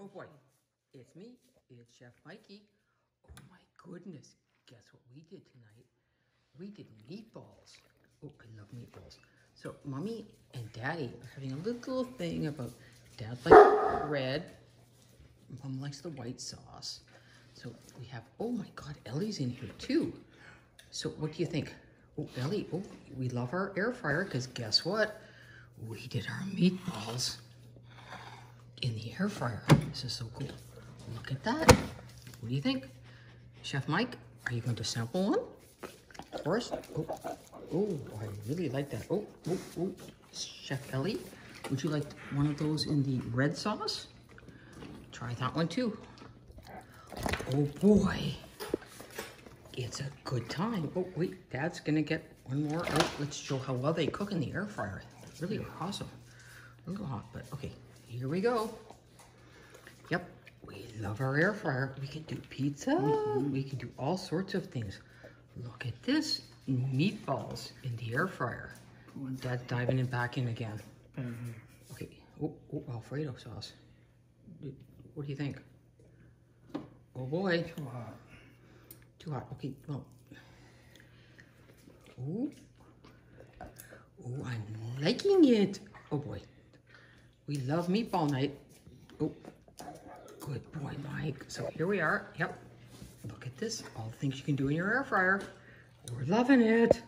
Oh boy, it's me. It's Chef Mikey. Oh my goodness. Guess what we did tonight? We did meatballs. Oh, I love meatballs. So mommy and daddy are having a little thing about dad likes red, mom likes the white sauce. So we have, oh my God, Ellie's in here too. So what do you think? Oh, Ellie, oh, we love our air fryer because guess what? We did our meatballs in the air fryer. This is so cool. Look at that. What do you think? Chef Mike, are you going to sample one? First, oh, oh, I really like that. Oh, oh, oh, Chef Ellie, would you like one of those in the red sauce? Try that one too. Oh boy, it's a good time. Oh wait, Dad's gonna get one more out. Let's show how well they cook in the air fryer. Really awesome. A little hot, but okay, here we go. Yep, we love our air fryer. We can do pizza. Mm-hmm. We can do all sorts of things. Look at this, meatballs in the air fryer. Dad's diving it back in again. Okay, oh, oh, Alfredo sauce. What do you think? Oh boy, Too hot. too hot. Okay, well. Ooh. Oh, I'm liking it. Oh boy. We love meatball night. Oh, good boy, Mike. So here we are. Yep. Look at this. All the things you can do in your air fryer. We're loving it.